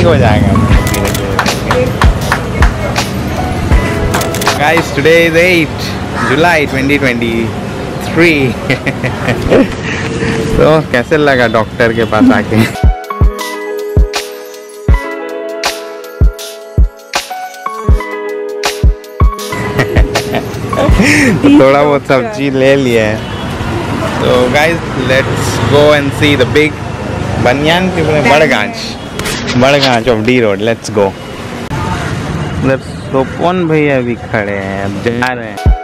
ठीक हो जाएगा। गाइस टुडे इज़ 8 जुलाई 2023 तो कैसे लगा डॉक्टर के पास आके? थोड़ा बहुत सब्ज़ी ले लिए। हैं तो guys let's go and see the big banyan की बड़गांच बड़गांच of the road let's go मतलब सोपोन भैया भी खड़े हैं, अब जा रहे हैं।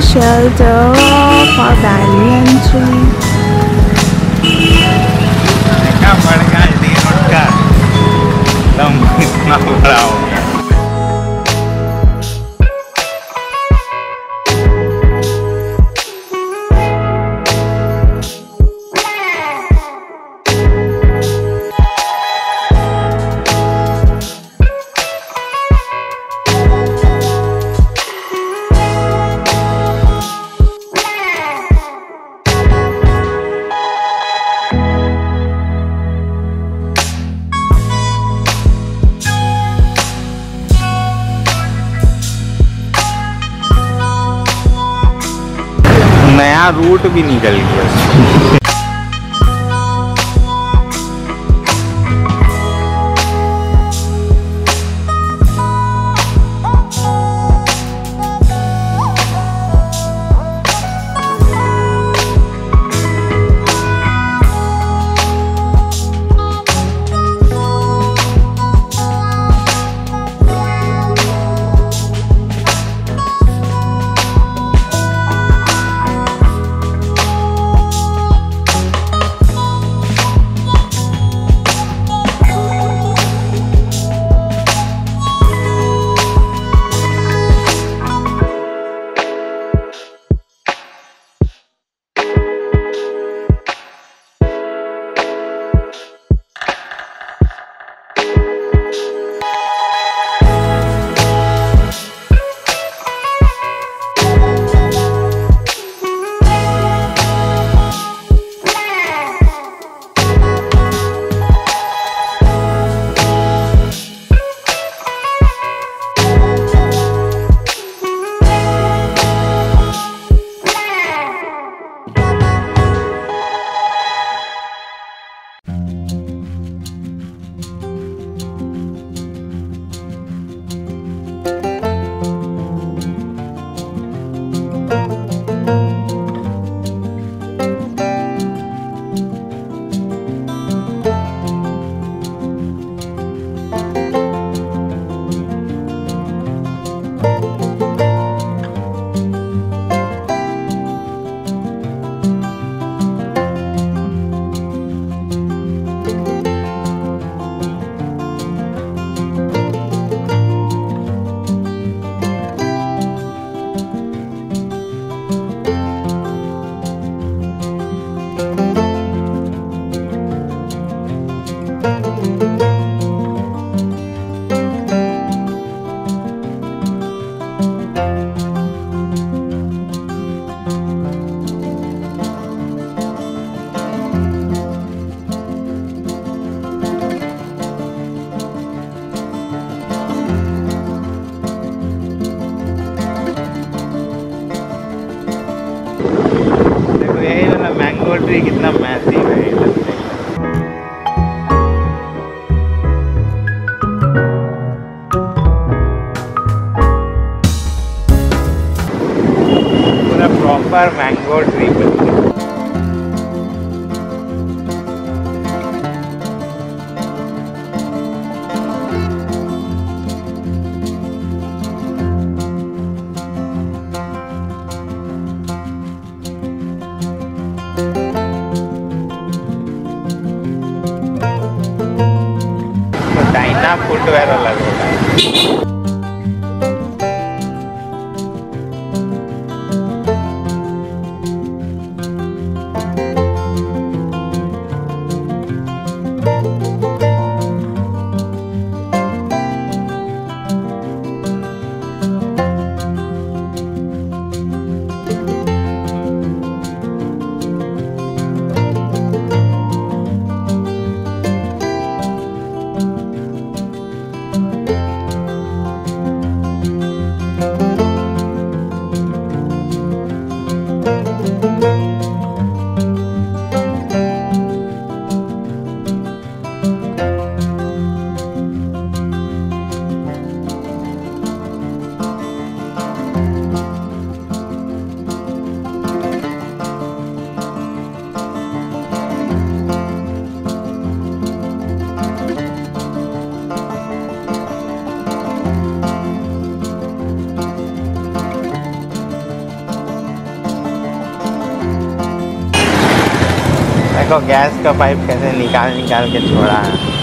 the shelter of our banyan tree. Come on, guys, they're not cut. Come. नया रूट भी निकल गया। ट्री कितना मैसिव है ഞാൻ ഫുഡ് വേറെ ഉള്ളത് देखो गैस का पाइप कैसे निकाल निकाल के छोड़ा है।